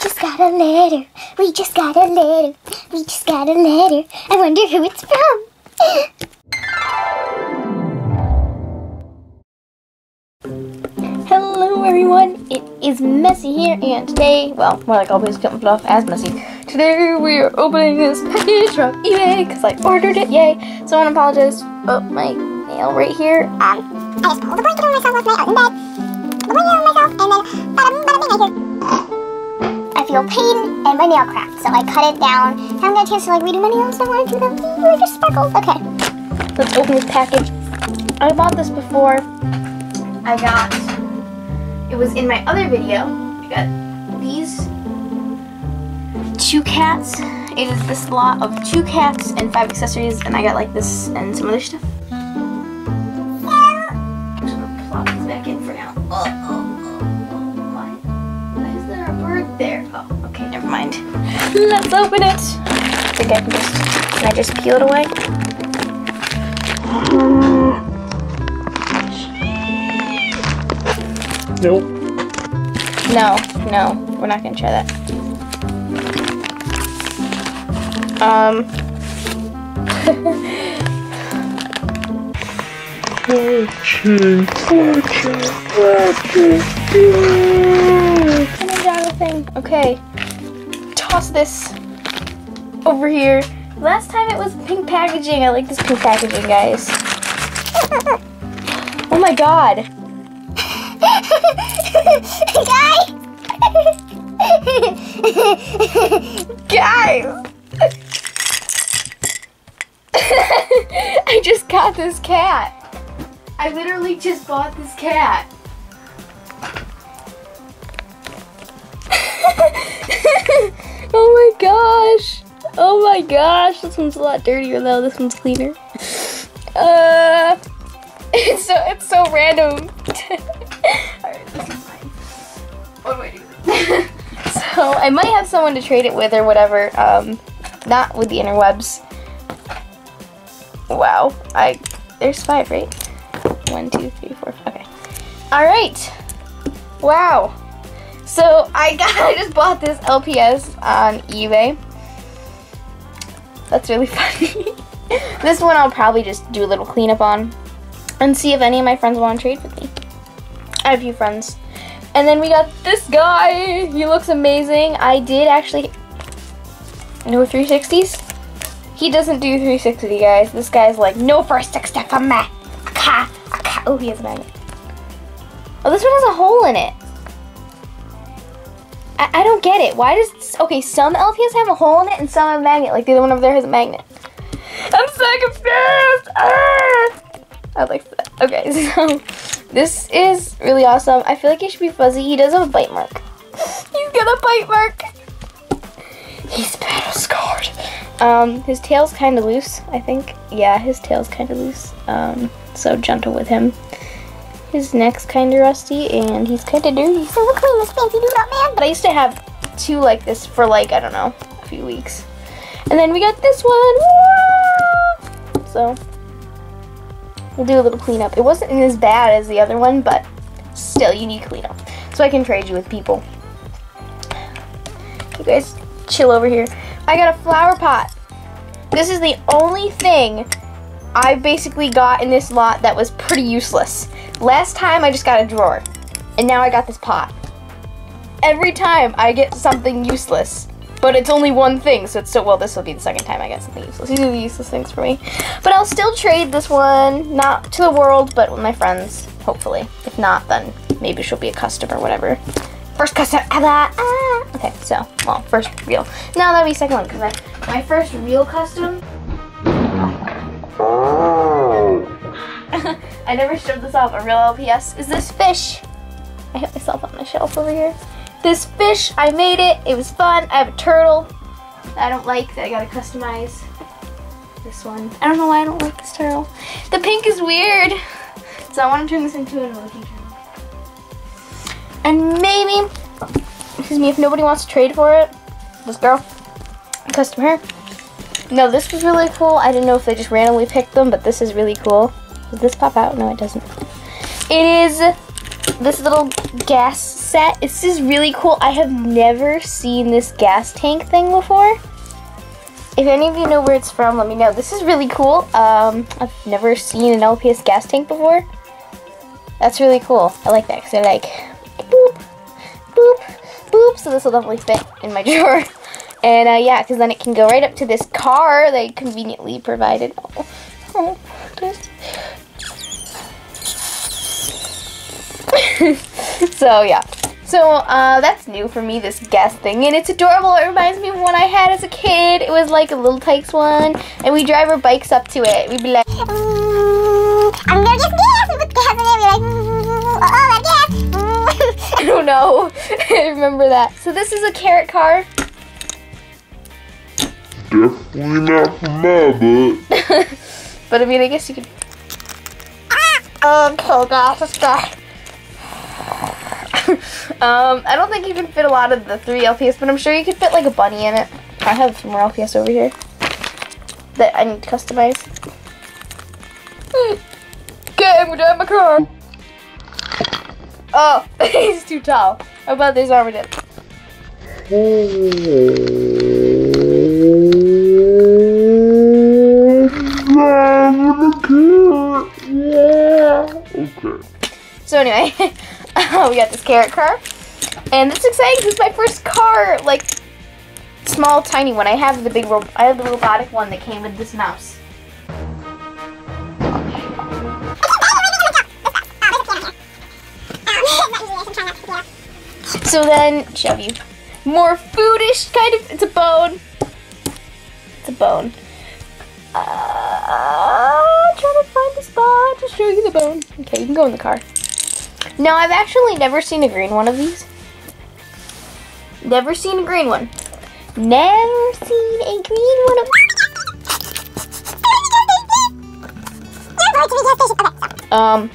just got a letter. We just got a letter. We just got a letter. I wonder who it's from. Hello everyone, it is Messy here and today, well, more like always coming off as Messy. Today we are opening this package from eBay because I ordered it, yay. So I want to apologize oh my nail right here. I just pulled blanket on myself last night. I was in bed. A blanket on myself and then bada bada bing right here. I feel pain and my nail cracked, so I cut it down. I haven't got a chance to like redo my nails. I want to do them. They just sparkled. Okay. Let's open this package. I bought this before. I got, it was in my other video. I got these two cats. It is this lot of two cats and five accessories, and I got like this and some other stuff. Let's open it. I think I can just, can I just peel it away? Nope. No, no, we're not gonna try that. Um. Fortune, fortune, fortune. Come on, Jonathan. Okay. Toss this over here. Last time it was pink packaging. I like this pink packaging, guys. Oh my god. Guys! I just got this cat. I literally just bought this cat. Oh my gosh. This one's a lot dirtier though. This one's cleaner. Uh it's so it's so random. Alright, this is. What do I do? so I might have someone to trade it with or whatever. Um not with the interwebs. Wow. I there's five, right? One, two, three, four, five. Okay. Alright. Wow. So I got I just bought this LPS on eBay. That's really funny. this one I'll probably just do a little cleanup on and see if any of my friends want to trade with me. I have a few friends. And then we got this guy. He looks amazing. I did actually no 360s. He doesn't do 360 guys. This guy's like no 360 for me. Aka, aka. Oh, he has a magnet. Oh, this one has a hole in it. I, I don't get it. Why does okay? Some LPS have a hole in it and some have a magnet. Like the other one over there has a magnet. I'm so confused. Ah! I like that. Okay, so this is really awesome. I feel like he should be fuzzy. He does have a bite mark. He's got a bite mark. He's battle scarred. Um, his tail's kind of loose, I think. Yeah, his tail's kind of loose. Um, so gentle with him. His neck's kind of rusty, and he's kind of dirty. So we'll clean this fancy up, man. But I used to have two like this for like, I don't know, a few weeks. And then we got this one. So, we'll do a little cleanup. It wasn't as bad as the other one, but still, you need cleanup. So I can trade you with people. You guys chill over here. I got a flower pot. This is the only thing I basically got in this lot that was pretty useless. Last time I just got a drawer, and now I got this pot. Every time I get something useless, but it's only one thing, so it's still, well, this will be the second time I get something useless. These are the useless things for me. But I'll still trade this one, not to the world, but with my friends, hopefully. If not, then maybe she'll be a customer, whatever. First customer ever. Ah. Okay, so, well, first real. No, that'll be second one, because my first real custom I never showed this off. A real LPS is this fish. I hit myself on my shelf over here. This fish, I made it. It was fun. I have a turtle. I don't like that I gotta customize this one. I don't know why I don't like this turtle. The pink is weird. So I want to turn this into an emoji turtle. And maybe, excuse me, if nobody wants to trade for it, this girl, custom her. No, this was really cool. I didn't know if they just randomly picked them, but this is really cool. Does this pop out? No, it doesn't. It is this little gas set. This is really cool. I have never seen this gas tank thing before. If any of you know where it's from, let me know. This is really cool. Um, I've never seen an LPS gas tank before. That's really cool. I like that because they're like boop, boop, boop. So this will definitely fit in my drawer. And uh, yeah, because then it can go right up to this car they conveniently provided. Oh, oh, this. so yeah. So uh, that's new for me, this gas thing, and it's adorable. It reminds me of one I had as a kid. It was like a Little Tikes one, and we drive our bikes up to it. We'd be like, Mm, I'm gonna get gas and put gas in there. Be like, mm, oh, that gas. Mm. I don't know. I remember that. So this is a carrot car. Definitely not for my butt. but I mean, I guess you could. oh Okay, guys, let's go. um, I don't think you can fit a lot of the three LPS, but I'm sure you could fit like a bunny in it. I have some more LPS over here that I need to customize. Okay, we're done my car. Oh, he's too tall. How about this armored in? Okay. So anyway, we got this carrot car, and it's exciting. This is my first car, like small, tiny one. I have the big, I have the robotic one that came with this mouse. So then, shove you. More foodish kind of. It's a bone. It's a bone. Uh, trying to find the spot to show you the bone. Okay, you can go in the car. Now, I've actually never seen a green one of these. Never seen a green one. Never seen a green one of Um,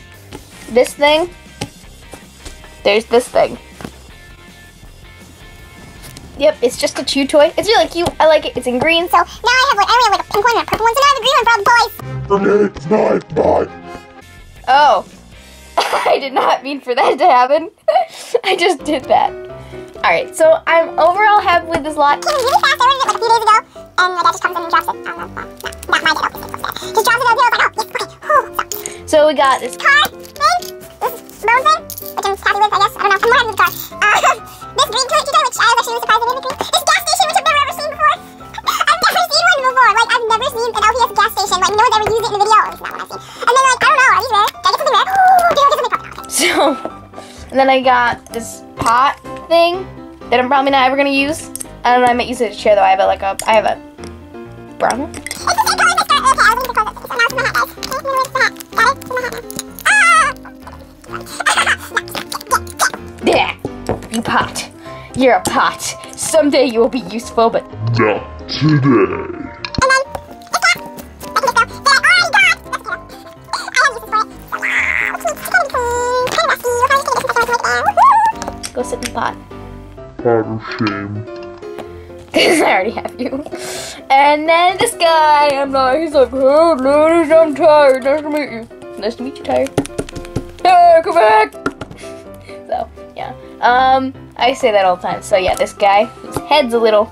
this thing. There's this thing. Yep, it's just a chew toy. It's really cute. I like it. It's in green. So now I have like I only have like a pink one and a purple one, so now I have a green one for all the boys. For me, it's not mine. Oh, I did not mean for that to happen. I just did that. All right, so I'm overall happy with this lot. Came in really fast. I like a few days ago, and my dad just comes in and drops it. Oh, no, no, not my dad. Okay, so just drops it there. Like, oh, yes, okay. Whew. So, So we got this. car thing, this bone thing, which I'm happy with, I guess. I don't know. I'm more happy with the car. Uh, this green which I was actually really surprised I and then I got this pot thing that I'm probably not ever gonna use. I don't know. I might use it as a chair though. I have a like a. I have a brown one. It's the same color as my skirt. Okay, I was looking for clothes. So now it's in my hat, guys. Okay, now it's in my hat. Got it? It's in my hat now. Ah! Yeah, you pot. You're a pot. Someday you will be useful, but Not today. Go sit in the pot. Pot of shame. Because I already have you. And then this guy, I'm not, he's like, oh, ladies, I'm tired. Nice to meet you. Nice to meet you, tired. Hey, come back. So, yeah. Um, I say that all the time. So, yeah, this guy, his head's a little.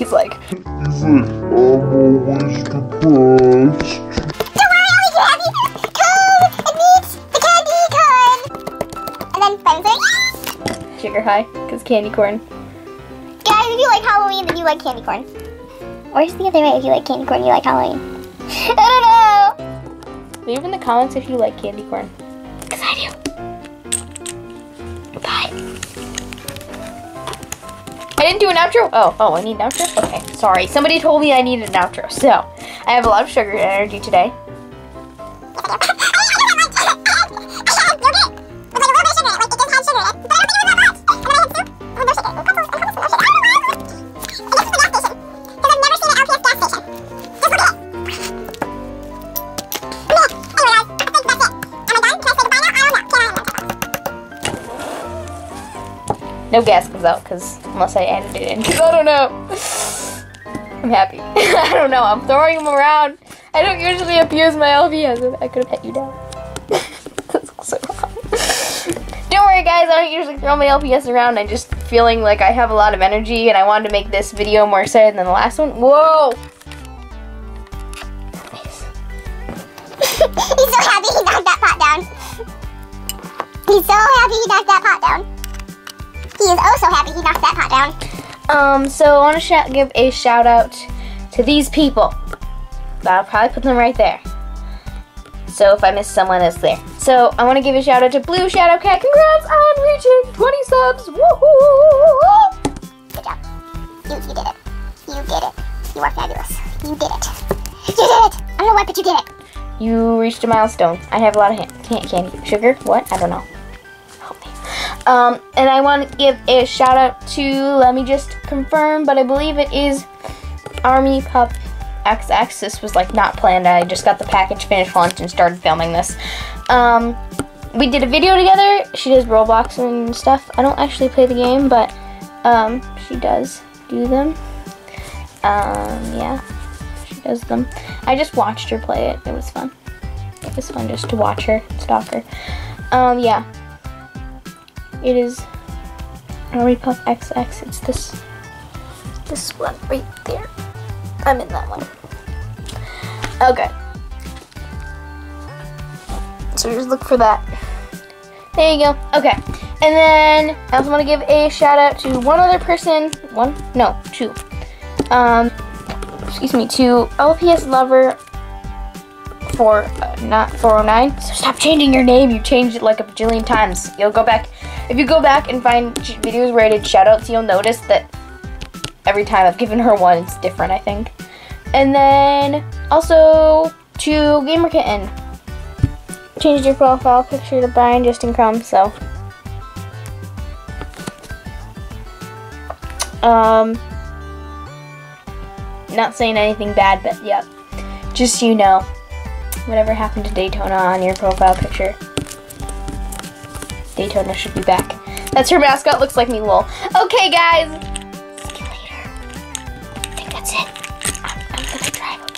He's like, He's like, I'm always depressed. Don't worry, I'll make happy. Come and meet the candy corn. And then friends are yes. sugar high, because candy corn. Guys, if you like Halloween, then you like candy corn. Or just the other way, if you like candy corn, you like Halloween. I don't know. Leave in the comments if you like candy corn. Because I do. I didn't do an outro. Oh, oh, I need an outro? Okay, sorry. Somebody told me I needed an outro. So, I have a lot of sugar energy today. No gas comes out, because unless I added it in, because I don't know. I'm happy. I don't know. I'm throwing them around. I don't usually abuse my LPS. I could have pet you down. That's so wrong. Don't worry, guys. I don't usually throw my LPS around. I'm just feeling like I have a lot of energy, and I wanted to make this video more exciting than the last one. Whoa! He's so happy he knocked that pot down. He's so happy he knocked that pot down. He is oh so happy he knocked that pot down. Um, so I want to give a shout out to these people. I'll probably put them right there. So if I miss someone, it's there. So I want to give a shout out to Blue Shadow Cat. Congrats on reaching 20 subs. Woohoo! Good job. You, you did it. You did it. You are fabulous. You did it. You did it. I don't know what, but you did it. You reached a milestone. I have a lot of hand, hand candy. Sugar? What? I don't know. Help me. Um, and I want to give a shout out to, let me just confirm, but I believe it is Army Pup XX. This was like not planned. I just got the package finished lunch and started filming this. Um, we did a video together. She does Roblox and stuff. I don't actually play the game, but um, she does do them. Um, yeah, she does them. I just watched her play it. It was fun. It was fun just to watch her, stalk her. Um, yeah. It is Army Puff XX. It's this this one right there. I'm in that one. Okay. So just look for that. There you go. Okay. And then I also want to give a shout out to one other person. One? No, two. Um, excuse me, to LPS Lover for uh, not 409. So stop changing your name. You changed it like a bajillion times. You'll go back. If you go back and find videos where I did shout outs, you'll notice that every time I've given her one, it's different, I think. And then also to Gamer Kitten. Changed your profile picture to Brian Justin Crum, so. Um, not saying anything bad, but yep. Just so you know, whatever happened to Daytona on your profile picture, Daytona should be back. That's her mascot, looks like me, lol. Okay, guys. See you later. I think that's it. I'm, I'm gonna drive